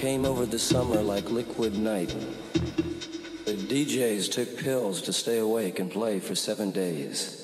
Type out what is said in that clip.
came over the summer like liquid night. The DJs took pills to stay awake and play for seven days.